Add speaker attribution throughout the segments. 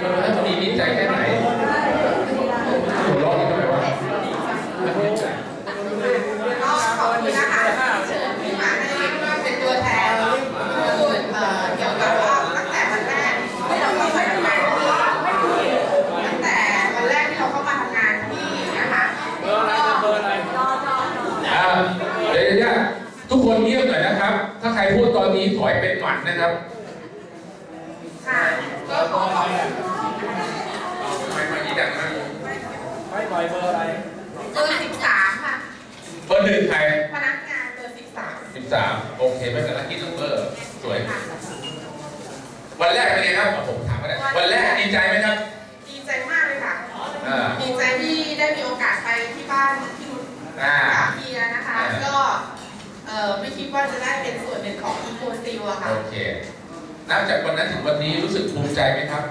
Speaker 1: ประธานาธิบดีดีใจแค่ไหนหัวเราะนี่ทำไมวะไม่เข้าใจ
Speaker 2: ก็ขอบคุณนะคะเชิญที่มาให้เป็นตัวแทนพูดเอ่อเกี่ยวกับว่าตั้งแต่วันแรกที่เราเข้ามาทำงานที่ตั้งแต่วันแรกที่เราเข้ามาทำงานที่นะคะ
Speaker 3: เบอร์อะไรจะเบอร์อะไร
Speaker 1: อ่าเดี๋ยวเนี่ยทุกคนเงียบหน่อยนะครับ ถ้าใครพูดตอนนี้ถอยเป็นหมันนะครับ ไมมานี้ดังมาก
Speaker 3: ไม่ปล่อยเบอร์อะไร
Speaker 2: เบอร์สิบสามค่ะ
Speaker 1: เบอร์หนึ่งใคร
Speaker 2: พนักงานเบอร์สิบสาม
Speaker 1: สิบสามโอเคไม่เป็นไรกินเบอร์สวย
Speaker 2: ค่ะ
Speaker 1: วันแรกเป็นไงครับอะผมถามก็ได้วันแรกดีใจไหมครับ
Speaker 2: ดีใจมากเลยค่ะ
Speaker 1: อ่า
Speaker 2: ดีใจที่ได้มีโอกาสไปที่บ้านพี่นุช
Speaker 1: อ่า
Speaker 2: กับเฮียนะคะ
Speaker 1: อ่า
Speaker 2: ก็ เอ่อไม่คิดว่าจะได้เป็นส่วนหนึ่งของอีโคซิลอะค่ะ
Speaker 1: โอเค นับจากวันนั้นถึงวันนี้รู้สึกภูมิใจไหมครับ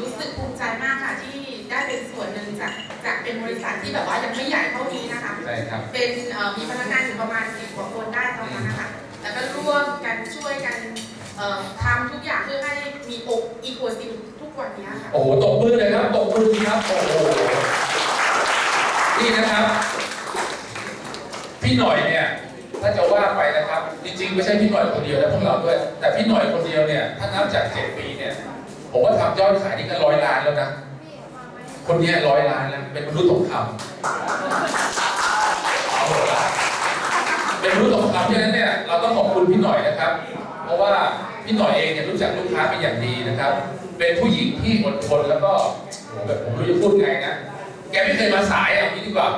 Speaker 2: รู้สึกภูมิใจมากค่ะที่ได้เป็นส่วนหนึ่งจากจากเป็นบริษัทที่แบบว่ายังไม่ใหญ่เท่านี้นะคะ
Speaker 1: ใช่ครับ
Speaker 2: เป็นเอ่อมีพนักงานอยู่ประมาณสิบกว่าคนได้ตอนนั้นนะคะ แล้วก็ร่วมกันช่วยกันเอ่อทำทุกอย่างเพื่อให้มีอกอีโคซิลทุกวันนี้ค่ะ
Speaker 1: โอ้โหตบมือเลยครับตบมือสิครับ โอ้โห นี่นะครับ พี่หน่อยเนี่ย ถ้าจะว่าไปนะครับ จริงๆ ไม่ใช่พี่หน่อยคนเดียวนะพวกเราด้วย แต่พี่หน่อยคนเดียวเนี่ย ถ้านับจากเจ็ดปีเนี่ย ผมว่าทำยอดขายนี่ก็ร้อยล้านแล้วนะ คนนี้ร้อยล้านแล้วเป็นมนุษย์ทองคำเอาเหรอเป็นมนุษย์ทองคำฉะนั้นเนี่ย เราต้องขอบคุณพี่หน่อยนะครับ เพราะว่าพี่หน่อยเองเนี่ยรู้จักลูกค้าเป็นอย่างดีนะครับ เป็นผู้หญิงที่อดทนแล้วก็โหแบบผมไม่รู้จะพูดไงนะ แกไม่เคยมาสายอะนี้ดีกว่า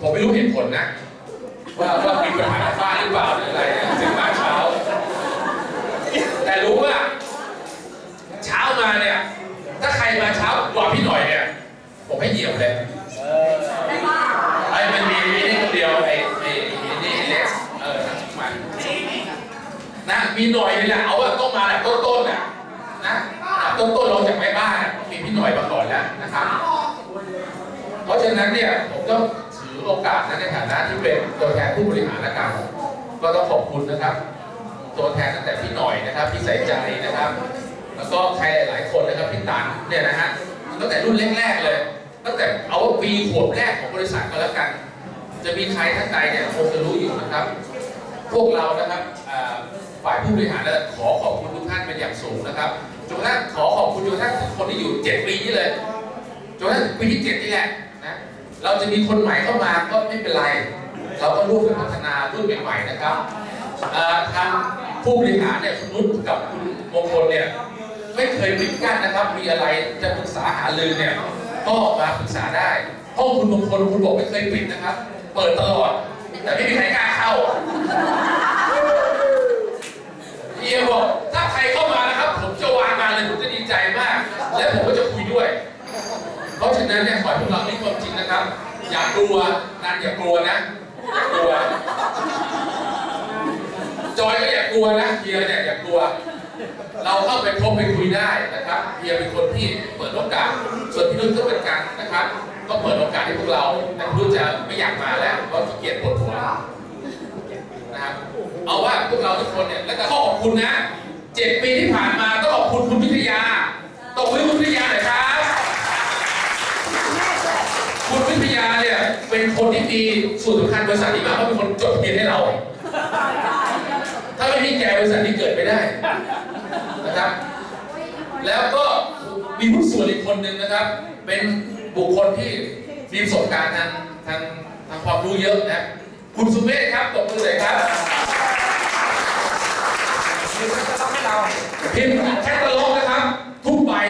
Speaker 1: ผมไม่รู้เหตุผลนะ ว่าว่ามีปัญหากับบ้านหรือเปล่าหรืออะไรเนี่ยถึงมาเช้า แต่รู้ว่า เช้ามาเนี่ย ถ้าใครมาเช้ากว่าพี่หน่อยเนี่ยผมให้เหยียบเลยไอ้มันมีมีนี่คนเดียวไอ้ไอ้นี่เล็กเออมันนะมีหน่อยนี่แหละเอาว่าต้องมาแบบต้นๆน่ะนะต้นๆลงจากแม่บ้านมีพี่หน่อยมาก่อนแล้วนะครับ เพราะฉะนั้นเนี่ยผมต้อง โอกาสนั้นในฐานะที่เป็นตัวแทนผู้บริหารและกันก็ต้องขอบคุณนะครับ ตัวแทนตั้งแต่พี่หน่อยนะครับพี่ใส่ใจนะครับ แล้วก็ใครหลายๆคนนะครับพี่ตันเนี่ยนะฮะตั้งแต่รุ่นแรกๆเลย ตั้งแต่เอาปีขวบแรกของบริษัทก็แล้วกัน จะมีใครท่านใดเนี่ยคงจะรู้อยู่นะครับ พวกเรานะครับฝ่ายผู้บริหารเนี่ยขอขอบคุณทุกท่านเป็นอย่างสูงนะครับจนกระทั่งขอขอบคุณจนกระทั่งคนที่อยู่เจ็ดปีนี้เลยจนกระทั่งปีที่เจ็ดนี่แหละนะ เราจะมีคนใหม่เข้ามาก็ไม่เป็นไร เราก็ร่วมกันพัฒนารุ่นใหม่ๆนะครับทางผู้บริหารเนี่ยคุณนุชกับคุณมงคลเนี่ยไม่เคยปิดกั้นนะครับ มีอะไรจะปรึกษาหารือเนี่ยก็มาปรึกษาได้ห้องคุณมงคลคุณบอกไม่เคยปิดนะครับ เปิดตลอด แต่ไม่มีใครกล้าเข้าเฮียบอกถ้าใครเข้ามานะครับ ผมจะวางงานเลยผมจะดีใจมาก และผมก็จะคุยด้วย เพราะฉะ นั้นเนี่ยขอให้พวกเรานี่ความจริงนะครับ อย่ากลัวนันอย่ากลัวนะอย่ากลัว จอยก็อย่ากลัวนะเฮียเนี่ยอย่ากลัว เราเข้าไปพบไปคุยได้นะครับเฮียเป็นคนที่เปิดโอกาส ส่วนพี่นุ่นก็เป็นกันนะครับ ก็เปิดโอกาสให้พวกเรา แต่พี่นุ่นจะไม่อยากมาแล้วเพราะขี้เกียจปวดหัวนะครับ เอาว่าพวกเราทุกคนเนี่ย แล้วก็ขอบคุณนะเจ็ดปีที่ผ่านมาต้องขอบคุณคุณวิทยาตบมือคุณวิทยาหน่อยครับ คุณวิทยาเนี่ยเป็นคน ที่ส่วนสำคัญบริษัทนี้มาเพราเป็นคนจดทะเบียนให้เรา ถ้าไม่มีแกบริษัทนี้เกิดไม่ได้นะครับ แล้วก็มีผู้ส่วนอีกคนหนึ่งนะครับ เป็นบุคคลที่มีประสบการณ์ทางทางทางความรู้เยอะนะคุณสุเมธครับตบมือเลยครับพิมพ์